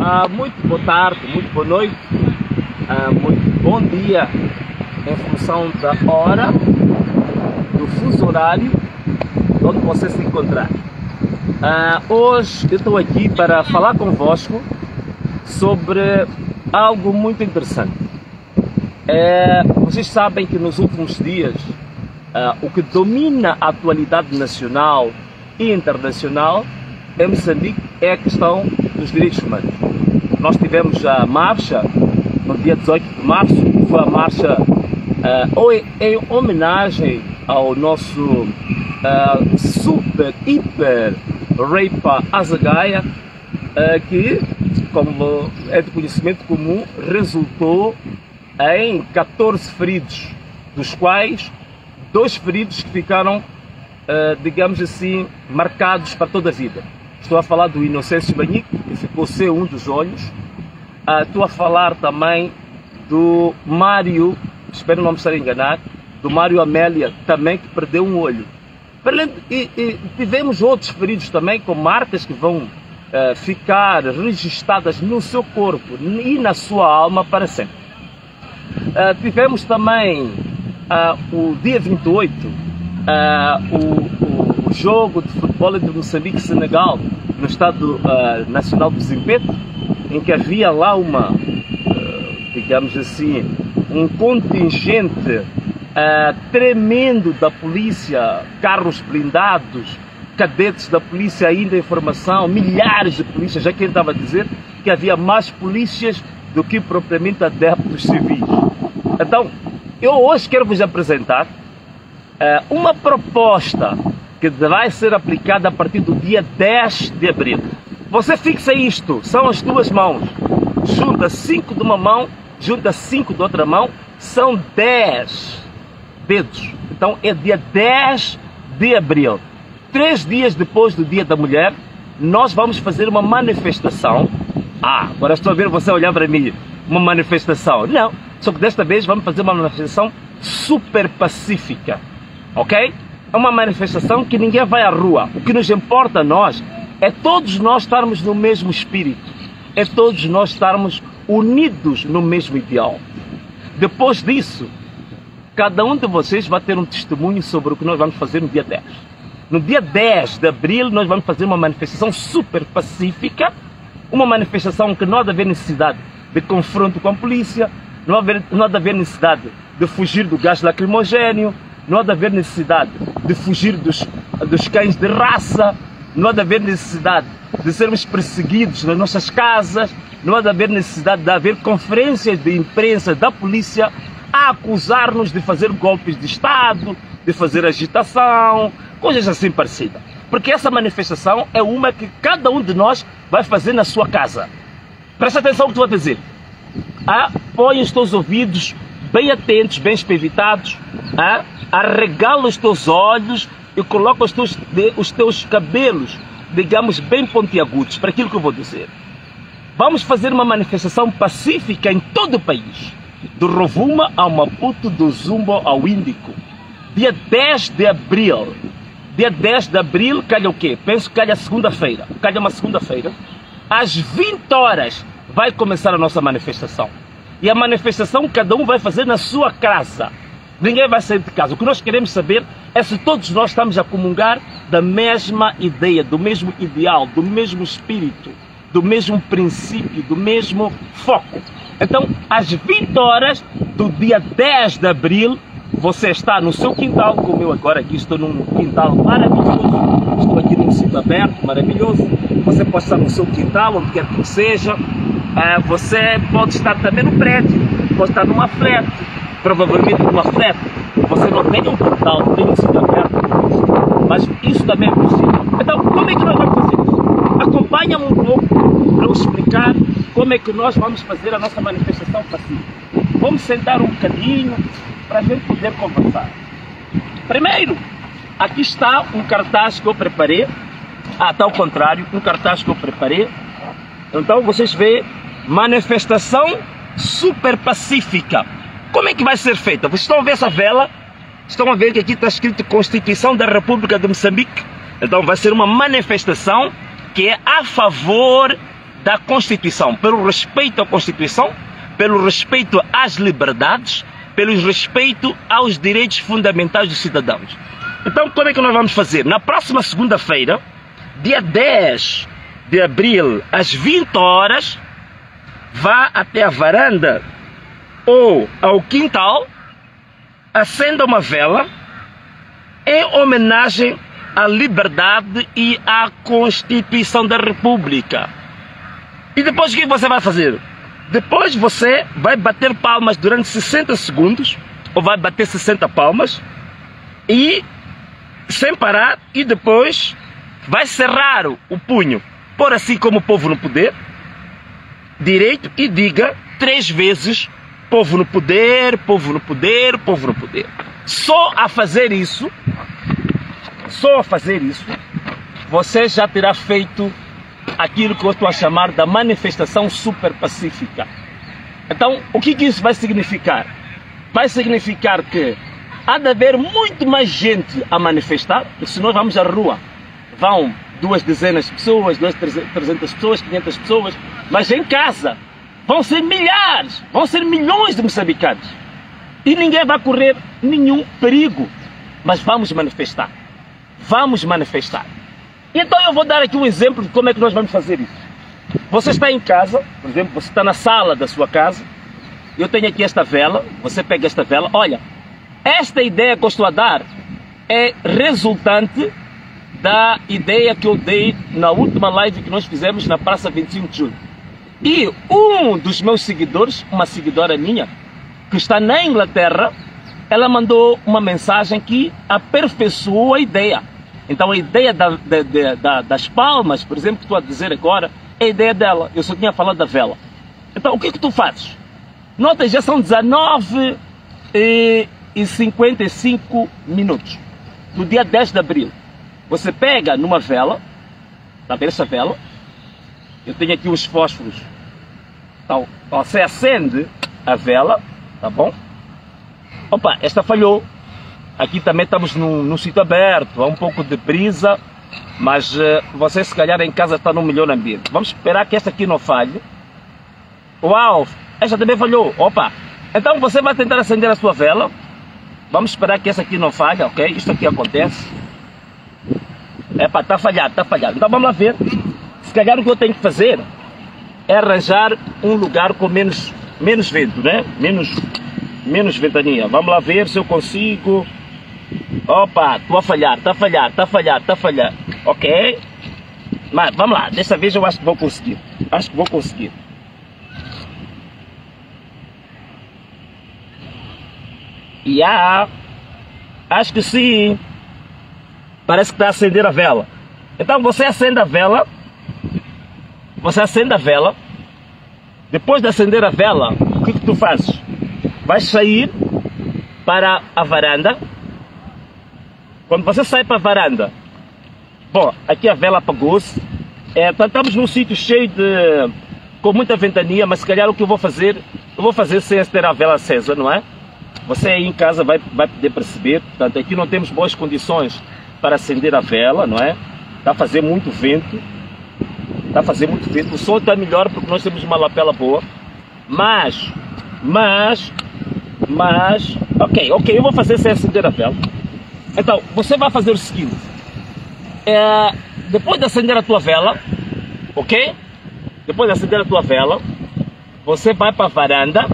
Ah, muito boa tarde, muito boa noite, ah, muito bom dia em função da hora, do fuso horário, onde você se encontrar. Ah, hoje eu estou aqui para falar convosco sobre algo muito interessante. É, vocês sabem que nos últimos dias ah, o que domina a atualidade nacional e internacional em Moçambique é a questão dos direitos humanos. Nós tivemos a marcha no dia 18 de março, que foi a marcha uh, em homenagem ao nosso uh, super, hiper Reipa Azagaia, uh, que, como é de conhecimento comum, resultou em 14 feridos, dos quais dois feridos que ficaram, digamos assim, marcados para toda a vida. Estou a falar do Inocêncio Banhico, que ficou sem um dos olhos. Uh, estou a falar também do Mário, espero não me estar a enganar, do Mário Amélia, também que perdeu um olho. E, e tivemos outros feridos também, com marcas que vão uh, ficar registradas no seu corpo e na sua alma para sempre. Uh, tivemos também o dia 28, o, o o jogo de futebol entre Moçambique e Senegal no Estado uh, Nacional do Zimpeto, em que havia lá uma, uh, digamos assim, um contingente uh, tremendo da polícia, carros blindados, cadetes da polícia ainda em formação, milhares de polícias, já quem estava a dizer que havia mais polícias do que propriamente adeptos civis. Então, eu hoje quero vos apresentar uma proposta que vai ser aplicada a partir do dia 10 de abril. Você fixa isto, são as duas mãos. Junta 5 de uma mão, junta 5 de outra mão, são 10 dedos. Então é dia 10 de abril. Três dias depois do Dia da Mulher, nós vamos fazer uma manifestação. Ah, agora estou a ver você olhar para mim. Uma manifestação. Não, só que desta vez vamos fazer uma manifestação super pacífica. Ok? É uma manifestação que ninguém vai à rua. O que nos importa a nós é todos nós estarmos no mesmo espírito, é todos nós estarmos unidos no mesmo ideal. Depois disso, cada um de vocês vai ter um testemunho sobre o que nós vamos fazer no dia 10. No dia 10 de abril, nós vamos fazer uma manifestação super pacífica, uma manifestação que não há de haver necessidade de confronto com a polícia, não há, de haver necessidade de fugir do gás lacrimogênio, não há de haver necessidade de fugir dos, dos cães de raça, não há de haver necessidade de sermos perseguidos nas nossas casas, não há de haver necessidade de haver conferências de imprensa da polícia a acusar-nos de fazer golpes de Estado, de fazer agitação, coisas assim parecidas. Porque essa manifestação é uma que cada um de nós vai fazer na sua casa. Presta atenção no que tu vai dizer. Ah, põe os teus ouvidos bem atentos, bem espevitados, ah, arregala os teus olhos e coloca os teus, os teus cabelos, digamos, bem pontiagudos para aquilo que eu vou dizer. Vamos fazer uma manifestação pacífica em todo o país, do Rovuma ao Maputo, do Zumbo ao Índico. Dia 10 de abril. Dia 10 de abril, calha o quê? Penso que calha segunda-feira. Calha uma segunda-feira. Às 20 horas vai começar a nossa manifestação. E a manifestação cada um vai fazer na sua casa. Ninguém vai sair de casa. O que nós queremos saber é se todos nós estamos a comungar da mesma ideia, do mesmo ideal, do mesmo espírito, do mesmo princípio, do mesmo foco. Então, às 20 horas do dia 10 de abril, você está no seu quintal, como eu agora aqui estou num quintal maravilhoso. Estou aqui num sítio aberto, maravilhoso. Você pode estar no seu quintal, onde quer que seja. É, você pode estar também no prédio, pode estar numa frete provavelmente numa frete, você não tem um portal, tem um sítio aberto, mas isso também é possível. Então, como é que nós vamos fazer isso? Acompanha-me um pouco para eu explicar como é que nós vamos fazer a nossa manifestação pacífica. Vamos sentar um bocadinho para a gente poder conversar. Primeiro, aqui está um cartaz que eu preparei. Ah, está ao contrário, um cartaz que eu preparei. Então vocês veem manifestação super pacífica. Como é que vai ser feita? Vocês estão a ver essa vela? Estão a ver que aqui está escrito Constituição da República de Moçambique? Então vai ser uma manifestação que é a favor da Constituição, pelo respeito à Constituição, pelo respeito às liberdades, pelo respeito aos direitos fundamentais dos cidadãos. Então, como é que nós vamos fazer? Na próxima segunda-feira, dia 10 de abril, às 20 horas, vá até a varanda ou ao quintal, acenda uma vela em homenagem à liberdade e à Constituição da República. E depois o que você vai fazer? Depois você vai bater palmas durante 60 segundos, ou vai bater 60 palmas, e sem parar, e depois vai cerrar o punho, por assim como povo no poder, direito, e diga três vezes: povo no poder, povo no poder, povo no poder. Só a fazer isso, só a fazer isso, você já terá feito aquilo que eu estou a chamar da manifestação super pacífica. Então, o que, que isso vai significar? Vai significar que há de haver muito mais gente a manifestar, porque se nós vamos à rua, vão duas dezenas de pessoas, duas, trezentas pessoas, quinhentas pessoas, mas em casa vão ser milhares, vão ser milhões de moçambicanos. E ninguém vai correr nenhum perigo, mas vamos manifestar. Vamos manifestar. Então eu vou dar aqui um exemplo de como é que nós vamos fazer isso. Você está em casa, por exemplo, você está na sala da sua casa, eu tenho aqui esta vela, você pega esta vela, olha, esta ideia que eu estou a dar é resultante da ideia que eu dei na última live que nós fizemos na Praça 25 de Julho. E um dos meus seguidores, uma seguidora minha, que está na Inglaterra, ela mandou uma mensagem que aperfeiçoou a ideia. Então a ideia da, da, da, das palmas, por exemplo, que estou a dizer agora, é a ideia dela. Eu só tinha falado da vela. Então o que é que tu fazes? Nota, já são 19 e, e 55 minutos. No dia 10 de abril. Você pega numa vela, está vendo essa vela? Eu tenho aqui os fósforos. Então, você acende a vela, tá bom? Opa, esta falhou. Aqui também estamos num, num sítio aberto, há um pouco de brisa, mas uh, você se calhar em casa está num melhor ambiente. Vamos esperar que esta aqui não falhe. Uau, esta também falhou. Opa, então você vai tentar acender a sua vela. Vamos esperar que essa aqui não falhe, ok? Isto aqui acontece. É para está falhado, está falhado. Então vamos lá ver. Se calhar o que eu tenho que fazer é arranjar um lugar com menos, menos vento, né? Menos, menos ventania. Vamos lá ver se eu consigo Opa, estou a falhar, está a falhar, está a falhar, está a falhar. Ok? Mas vamos lá, desta vez eu acho que vou conseguir. Acho que vou conseguir. Yeah, acho que sim. Parece que está a acender a vela. Então você acende a vela. Você acende a vela. Depois de acender a vela, o que, que tu fazes? Vais sair para a varanda quando você sai para a varanda, bom, aqui a vela apagou-se, é, estamos num sítio cheio de. com muita ventania, mas se calhar o que eu vou fazer, eu vou fazer sem ter a vela acesa, não é? Você aí em casa vai, vai poder perceber, portanto, aqui não temos boas condições para acender a vela, não é? Está a fazer muito vento, está a fazer muito vento, o som está melhor porque nós temos uma lapela boa, mas, mas, mas, ok, ok, eu vou fazer sem acender a vela. Então, você vai fazer o seguinte: é, depois de acender a tua vela, ok? Depois de acender a tua vela, você vai para a varanda.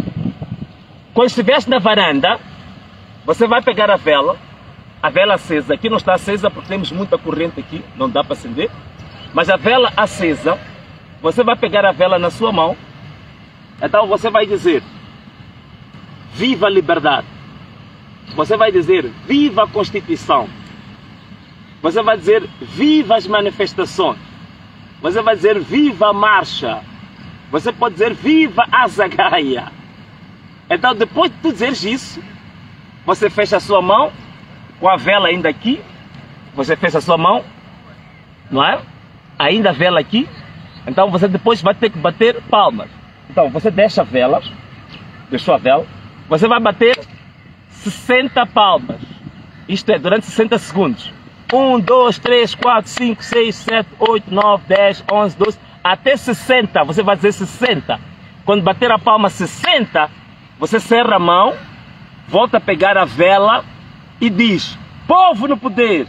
Quando estivesse na varanda, você vai pegar a vela, a vela acesa. Aqui não está acesa porque temos muita corrente aqui, não dá para acender. Mas a vela acesa, você vai pegar a vela na sua mão. Então você vai dizer: Viva a liberdade! Você vai dizer viva a Constituição. Você vai dizer viva as manifestações. Você vai dizer viva a marcha. Você pode dizer viva a zagaia. Então, depois de tu dizeres isso, você fecha a sua mão com a vela ainda aqui. Você fecha a sua mão, não é? Ainda a vela aqui. Então, você depois vai ter que bater palmas. Então, você deixa a vela, deixou a vela. Você vai bater 60 palmas. Isto é, durante 60 segundos. 1, 2, 3, 4, 5, 6, 7, 8, 9, 10, 11, 12, até 60, você vai dizer 60. Quando bater a palma 60, você cerra a mão, volta a pegar a vela e diz: Povo no poder,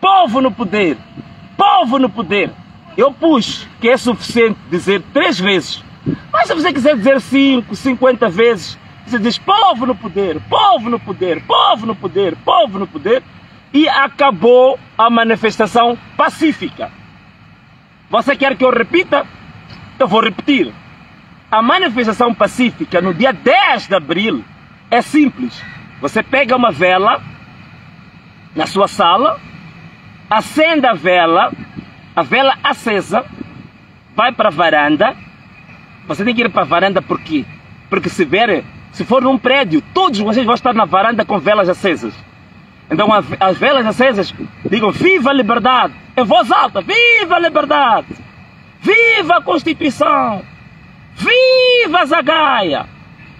povo no poder, povo no poder. Eu pus que é suficiente dizer três vezes. Mas se você quiser dizer cinco, cinquenta vezes, você diz povo no poder, povo no poder, povo no poder, povo no poder. E acabou a manifestação pacífica. Você quer que eu repita? Eu vou repetir. A manifestação pacífica no dia 10 de abril é simples. Você pega uma vela na sua sala, acende a vela, a vela acesa, vai para a varanda. Você tem que ir para a varanda por quê? Porque se ver, se for num prédio, todos vocês vão estar na varanda com velas acesas. Então as velas acesas digam viva a liberdade, em voz alta, viva a liberdade, viva a Constituição, viva a Zagaia,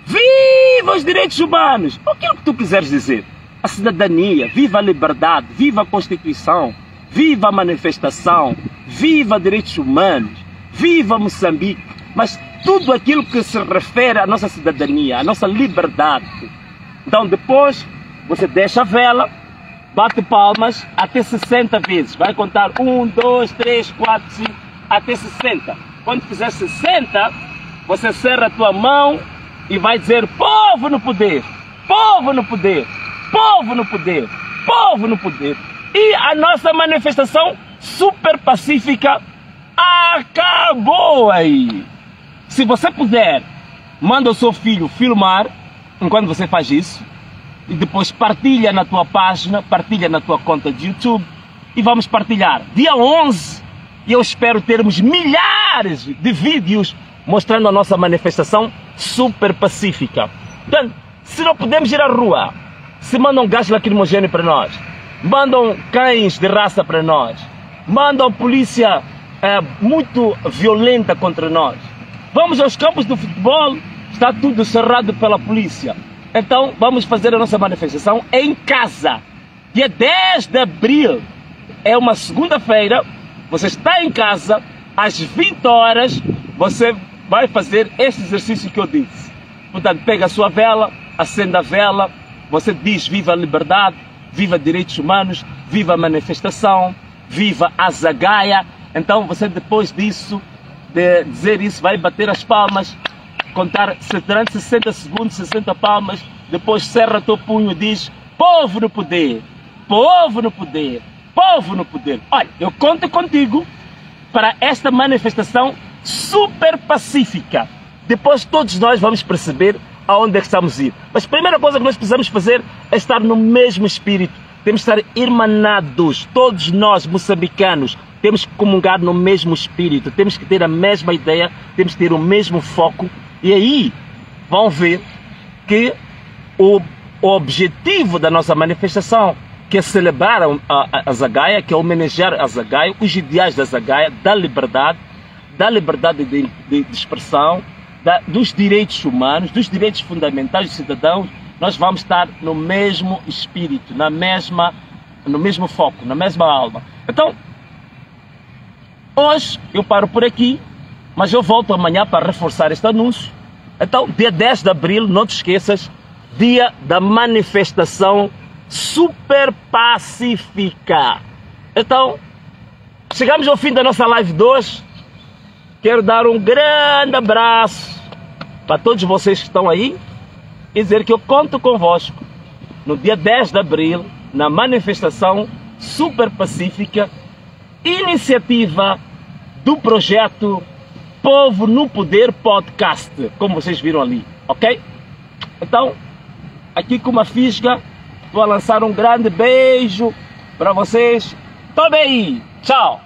viva os direitos humanos, aquilo que tu quiseres dizer. A cidadania, viva a liberdade, viva a Constituição, viva a manifestação, viva direitos humanos, viva Moçambique, mas tudo aquilo que se refere à nossa cidadania, à nossa liberdade. Então depois você deixa a vela, bate palmas até 60 vezes. Vai contar 1, 2, 3, 4, 5, até 60. Quando fizer 60, você cerra a tua mão e vai dizer: Povo no poder, povo no poder, povo no poder, povo no poder. E a nossa manifestação super pacífica acabou aí. Se você puder, manda o seu filho filmar enquanto você faz isso e depois partilha na tua página, partilha na tua conta de YouTube e vamos partilhar. Dia 11, e eu espero termos milhares de vídeos mostrando a nossa manifestação super pacífica. Portanto, se não podemos ir à rua, se mandam gás lacrimogêneo para nós, mandam cães de raça para nós, mandam polícia é, muito violenta contra nós. Vamos aos campos de futebol, está tudo cerrado pela polícia. Então vamos fazer a nossa manifestação em casa. Dia 10 de abril é uma segunda-feira. Você está em casa, às 20 horas, você vai fazer este exercício que eu disse. Portanto, pega a sua vela, acenda a vela, você diz viva a liberdade, viva direitos humanos, viva a manifestação, viva a zagaia. Então você depois disso, de dizer isso, vai bater as palmas, contar durante 60 segundos, 60 palmas, depois cerra teu punho e diz: Povo no poder, povo no poder, povo no poder. Olha, eu conto contigo para esta manifestação super pacífica. Depois todos nós vamos perceber aonde é que estamos a ir. Mas a primeira coisa que nós precisamos fazer é estar no mesmo espírito. Temos que estar irmanados, todos nós moçambicanos, temos que comungar no mesmo espírito, temos que ter a mesma ideia, temos que ter o mesmo foco e aí vão ver que o, o objetivo da nossa manifestação, que é celebrar a, a, a Zagaia, que é homenagear a Zagaia, os ideais da Zagaia, da liberdade, da liberdade de, de, de expressão, da, dos direitos humanos, dos direitos fundamentais dos cidadãos, nós vamos estar no mesmo espírito, na mesma, no mesmo foco, na mesma alma. Então, hoje eu paro por aqui. Mas eu volto amanhã para reforçar este anúncio. Então, dia 10 de abril, não te esqueças, dia da manifestação super pacífica. Então, chegamos ao fim da nossa live de hoje. Quero dar um grande abraço para todos vocês que estão aí e dizer que eu conto convosco no dia 10 de abril, na manifestação super pacífica, iniciativa do projeto Povo no Poder Podcast, como vocês viram ali, ok? Então, aqui com uma fisga, vou lançar um grande beijo para vocês. Tome aí! Tchau!